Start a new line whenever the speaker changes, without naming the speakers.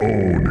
Own